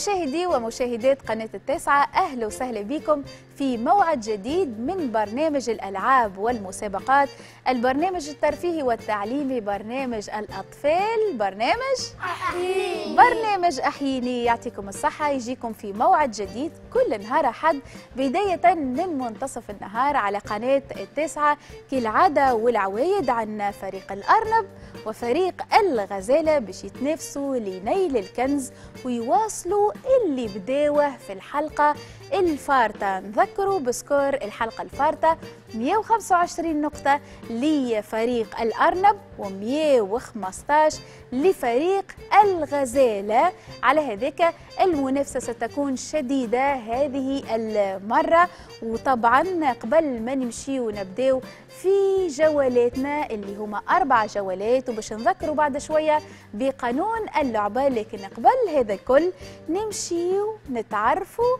مشاهدي ومشاهدات قناة التاسعة أهلا وسهلا بكم في موعد جديد من برنامج الألعاب والمسابقات البرنامج الترفيهي والتعليمي برنامج الأطفال برنامج أحيي برنامج أحييني يعطيكم الصحة يجيكم في موعد جديد كل نهار أحد بداية من منتصف النهار على قناة التاسعة كالعادة والعوايد عنا فريق الأرنب وفريق الغزالة باش يتنافسوا لنيل الكنز ويواصلوا اللي بداوه في الحلقة الفارطة نذكروا بسكور الحلقة الفارطة 125 نقطة لفريق الأرنب و115 لفريق الغزالة. على هذاك المنافسة ستكون شديدة هذه المرة. وطبعا قبل ما نمشي ونبداو في جولاتنا اللي هما أربع جولات وباش نذكروا بعد شوية بقانون اللعبة لكن قبل هذا الكل نمشيو نتعرفوا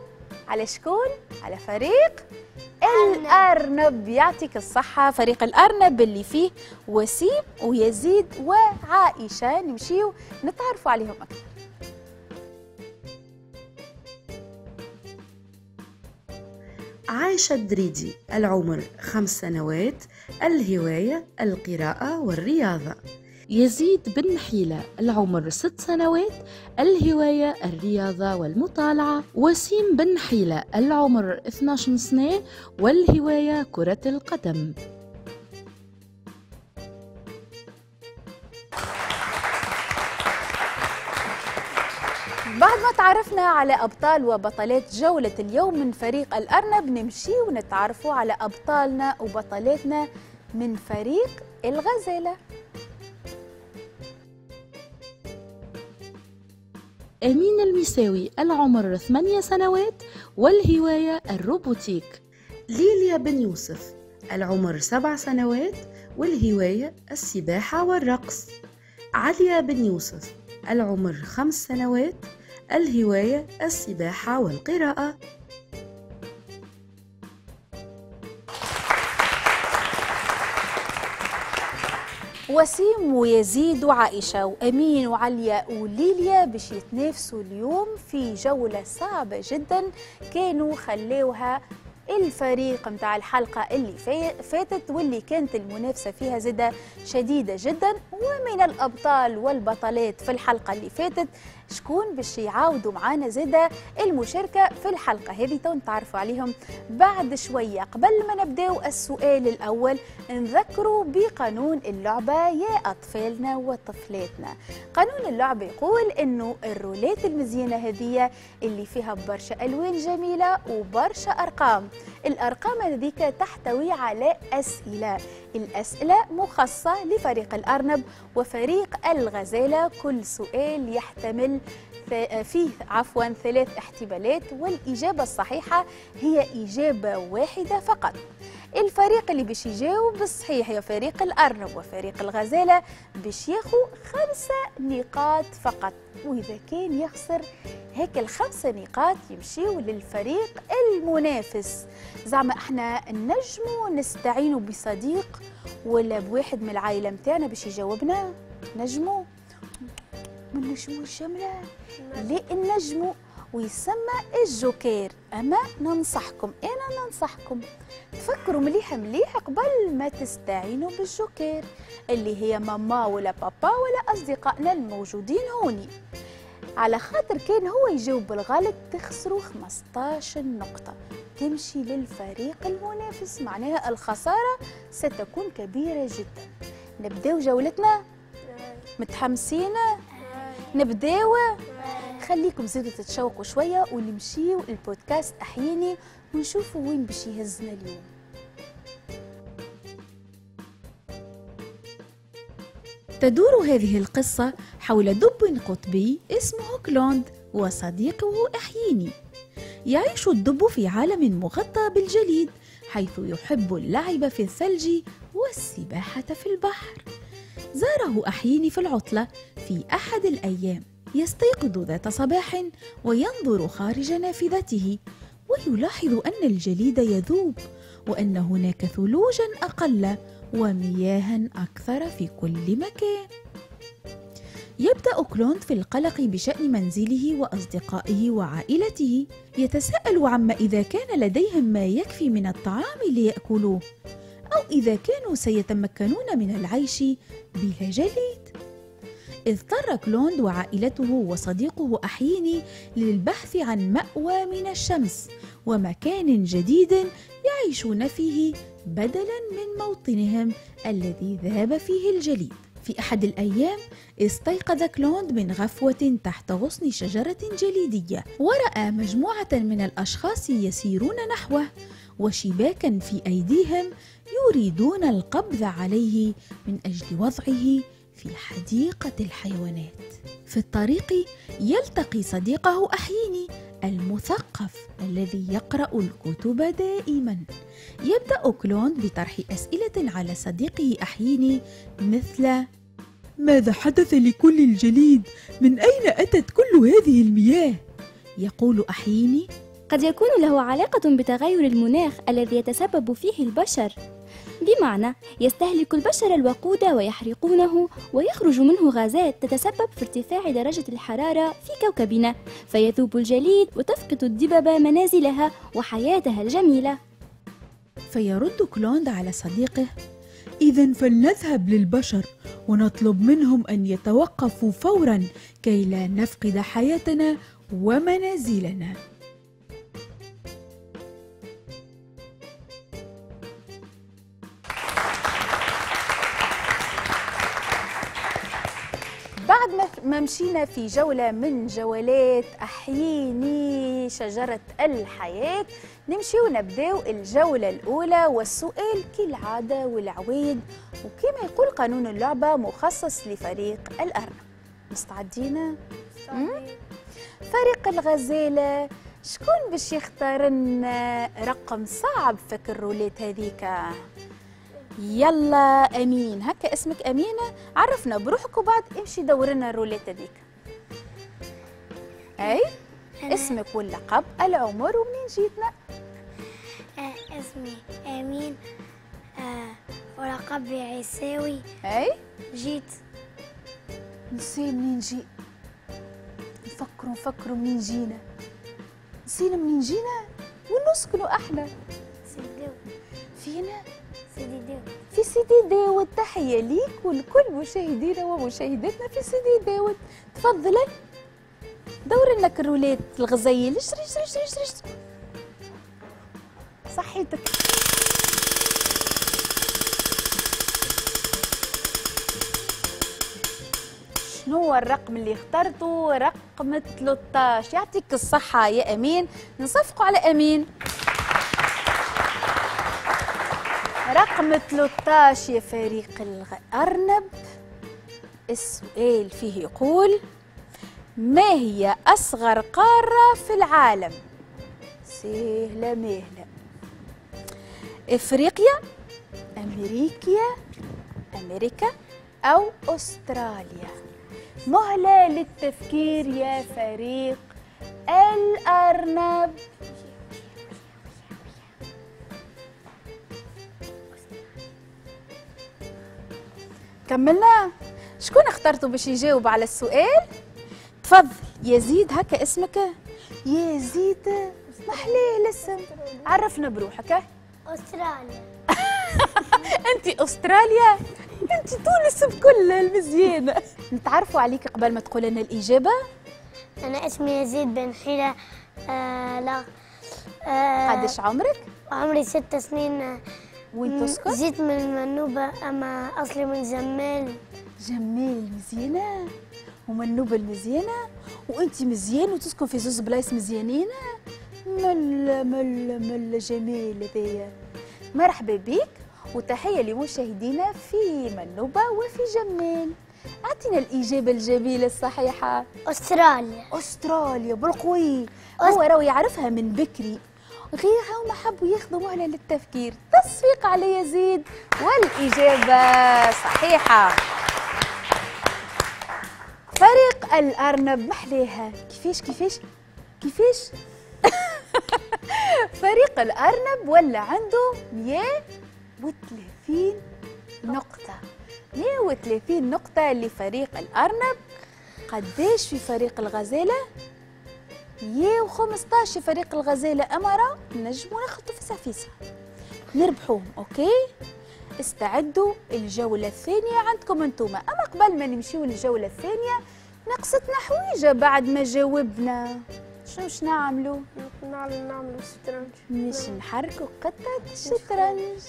على شكون؟ على فريق الأرنب. يعطيك الصحة فريق الأرنب اللي فيه وسيم ويزيد وعائشة. نمشيو نتعرفوا عليهم أكثر. عايشة الدريدي العمر خمس سنوات الهواية القراءة والرياضة. يزيد بن حيلة العمر ست سنوات الهواية الرياضة والمطالعة. وسيم بن حيلة العمر 12 سنة والهواية كرة القدم. بعد ما تعرفنا على أبطال وبطلات جولة اليوم من فريق الأرنب نمشي ونتعرفوا على أبطالنا وبطلاتنا من فريق الغزالة. أمين المساوي العمر 8 سنوات والهواية الروبوتيك. ليليا بن يوسف العمر سبع سنوات والهواية السباحة والرقص. عليا بن يوسف العمر خمس سنوات الهواية السباحة والقراءة. وسيم ويزيد وعائشة وأمين وعليا وليليا باش يتنافسوا اليوم في جولة صعبة جدا كانوا خلوها الفريق متاع الحلقة اللي فاتت واللي كانت المنافسة فيها زدة شديدة جدا ومن الأبطال والبطلات في الحلقة اللي فاتت شكون باش يعاودوا معانا زادة المشاركة في الحلقة هذه تو نتعرفوا عليهم بعد شوية. قبل ما نبداو السؤال الأول نذكروا بقانون اللعبة يا أطفالنا وطفلاتنا. قانون اللعبة يقول أنه الرولات المزينة هذه اللي فيها برشا ألوان جميلة وبرشا أرقام. الأرقام هذيك تحتوي على أسئلة. الأسئلة مخصصة لفريق الأرنب وفريق الغزالة. كل سؤال يحتمل فيه عفوا ثلاث احتمالات والإجابة الصحيحة هي إجابة واحدة فقط. الفريق اللي باش يجاوب بالصحيح يا فريق الأرنب وفريق الغزالة باش ياخو خمسة نقاط فقط. وإذا كان يخسر هيك الخمسة نقاط يمشيو للفريق المنافس. زعما إحنا نجمو نستعينوا بصديق ولا بواحد من العائلة متاعنا باش يجاوبنا؟ نجمو. ما نجموش جملة لا نجمو ويسمى الجوكير. أما ننصحكم أنا ننصحكم تفكروا مليح مليح قبل ما تستعينوا بالجوكير اللي هي ماما ولا بابا ولا أصدقائنا الموجودين هوني. على خاطر كان هو يجاوب بالغلط تخسروا 15 نقطة. تمشي للفريق المنافس معناها الخسارة ستكون كبيرة جدا. نبداو جولتنا؟ متحمسين؟ نبداو. خليكم زيدوا تتشوقوا شوية ونمشيو البودكاست أحياني ونشوفوا وين باش يهزنا اليوم. تدور هذه القصة حول دب قطبي اسمه كلوند وصديقه أحييني يعيش الدب في عالم مغطى بالجليد حيث يحب اللعب في الثلج والسباحة في البحر. زاره أحييني في العطلة في أحد الأيام. يستيقظ ذات صباح وينظر خارج نافذته ويلاحظ أن الجليد يذوب وأن هناك ثلوجا أقل ومياها أكثر في كل مكان. يبدأ كلوند في القلق بشأن منزله وأصدقائه وعائلته يتساءل عما إذا كان لديهم ما يكفي من الطعام ليأكلوه. أو إذا كانوا سيتمكنون من العيش بلا جليد. اضطر كلوند وعائلته وصديقه أحييني للبحث عن مأوى من الشمس ومكان جديد يعيشون فيه بدلا من موطنهم الذي ذاب فيه الجليد. في أحد الأيام استيقظ كلوند من غفوة تحت غصن شجرة جليدية ورأى مجموعة من الأشخاص يسيرون نحوه وشباكا في أيديهم يريدون القبض عليه من أجل وضعه في حديقة الحيوانات في الطريق يلتقي صديقه أحييني المثقف الذي يقرأ الكتب دائما يبدأ كلوند بطرح أسئلة على صديقه أحييني مثل ماذا حدث لكل الجليد؟ من أين أتت كل هذه المياه؟ يقول أحييني قد يكون له علاقة بتغير المناخ الذي يتسبب فيه البشر. بمعنى يستهلك البشر الوقود ويحرقونه ويخرج منه غازات تتسبب في ارتفاع درجة الحرارة في كوكبنا فيذوب الجليد وتفقد الدببة منازلها وحياتها الجميلة. فيرد كلوند على صديقه إذا فلنذهب للبشر ونطلب منهم أن يتوقفوا فورا كي لا نفقد حياتنا ومنازلنا. مشينا في جولة من جولات أحييني شجرة الحياة. نمشي ونبداو الجولة الأولى والسؤال كالعادة والعويد. وكما يقول قانون اللعبة مخصص لفريق الأرنب مستعدين؟ فريق الغزالة شكون باش يختار رقم صعب في الروليت هذيك؟ يلا أمين. هكا اسمك أمين عرفنا بروحك وبعد امشي دور لنا الروليت هذيك. أي؟ اسمك واللقب العمر ومنين جيتنا؟ آه، اسمي أمين. آه، ولقبي عيساوي. أي؟ جيت. نسينا منين جي نفكروا نفكروا منين جينا. نسينا منين جينا؟ وين نسكنوا إحنا فينا؟ سيدي في سيدي داود تحية ليك ولكل مشاهدينا ومشاهداتنا في سيدي داود. تفضلي. دور لنا كرولات الغزيل اشري اشري اشري, اشري. صحيتك. شنو هو الرقم اللي اخترته؟ رقم 13 يعطيك الصحة يا أمين. نصفقوا على أمين. رقم 13 يا فريق الأرنب. السؤال فيه يقول ما هي أصغر قارة في العالم؟ سهلة مهلة. إفريقيا أمريكا أمريكا أو أستراليا؟ مهلة للتفكير يا فريق الأرنب. كملنا؟ شكون اخترتوا باش يجاوب على السؤال؟ تفضل يزيد هكا اسمك. يزيد محليه الاسم. عرفنا بروحك؟ أستراليا. أنت أستراليا؟ أنت تونس بكل المزيانه نتعرفوا عليك قبل ما تقول لنا الإجابة. أنا اسمي يزيد بن حيلة. آه لا. آه قديش عمرك؟ عمري ست سنين. آه، وين تسكن جيت من المنوبة أما أصلي من زمال جمال المزيانه ومنوبة المزيانة. وأنت مزيان وتسكن في زوز بلايص مزيانين. مل مل مل جميل هذايا مرحبا بك وتحية لمشاهدينا في منوبة وفي جمال. أعطينا الإجابة الجميلة الصحيحة. أستراليا. أستراليا بالقوي. هو راهو يعرفها من بكري. غير هما حبوا ياخذوا مهله للتفكير تصفيق على يزيد والإجابة صحيحة. فريق الأرنب محليها كيفاش كيفاش كيفاش؟ فريق الأرنب ولا عنده 130 نقطة. 130 نقطة لفريق الأرنب. قداش في فريق الغزالة؟ 115 في فريق الغزالة أمرة نجموا ناخذوا فيسا فيسا نربحوهم أوكي؟ استعدوا الجولة الثانية عندكم انتوما أما قبل ما نمشيو للجولة الثانية نقصتنا حويجة بعد ما جاوبنا. شنو باش نعملوا؟ نعمل نعمل شطرنج. مش نحركوا قطعة الشطرنج.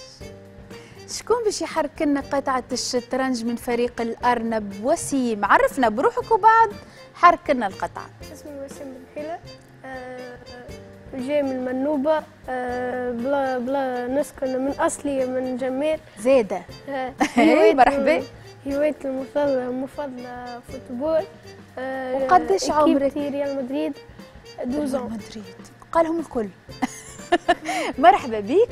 شكون باش يحرك لنا قطعة الشطرنج من فريق الأرنب؟ وسيم. عرفنا بروحك وبعد حرك لنا القطعة. اسمي وسيم. بن حيلة آه، جاي من المنوبة آه، بلا بلا نسكن من أصلي من جمال زادة آه، هوايتي- مرحبا. هوايتي المفضلة المفضلة فوتبول. وقداش عمرك؟ ريال مدريد 12 ريال مدريد. قالهم الكل. مرحبا بك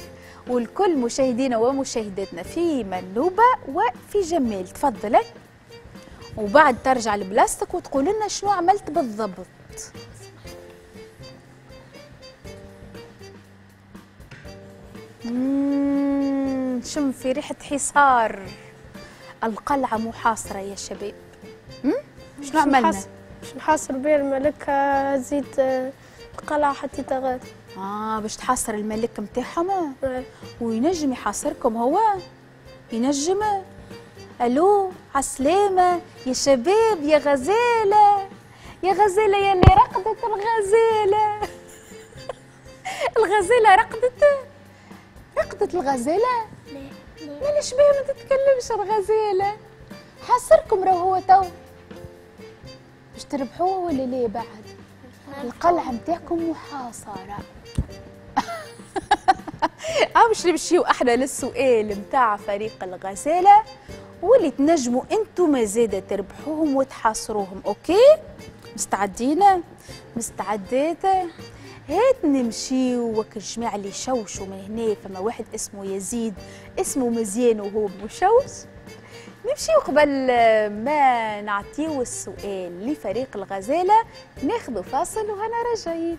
والكل مشاهدينا ومشاهداتنا في منوبة وفي جمال تفضلي. وبعد ترجع لبلاستك وتقول لنا شنو عملت بالضبط. مم، شم في ريحة حصار. القلعة محاصرة يا شباب؟ شنو عملنا؟ باش نحاصر بها الملك آه، زيد آه، القلعة حتى تغاد آه باش تحصر الملك متاعهم. آه، وينجم يحاصركم هو. ينجم. ألو عالسلامة يا شباب يا غزالة. يا غزالة يا اللي رقدت الغزالة. الغزالة رقدت. رقدت الغزالة؟ مالش بيها ما تتكلمش الغزالة. حاصركم راهو هو تو. باش تربحوه ولا ليه بعد. القلعة متاعكم محاصرة. آه باش نمشيو إحنا للسؤال متاع فريق الغزالة. واللي تنجموا أنتم مازال تربحوهم وتحاصروهم أوكي؟ مستعدين؟ مستعدات؟ هات نمشيو وك الجماعة اللي يشوشوا من هنا فما واحد اسمه يزيد اسمه مزيان وهو مشوش. نمشيو قبل ما نعطيو السؤال لفريق الغزالة ناخذ فاصل وهنا راجعين.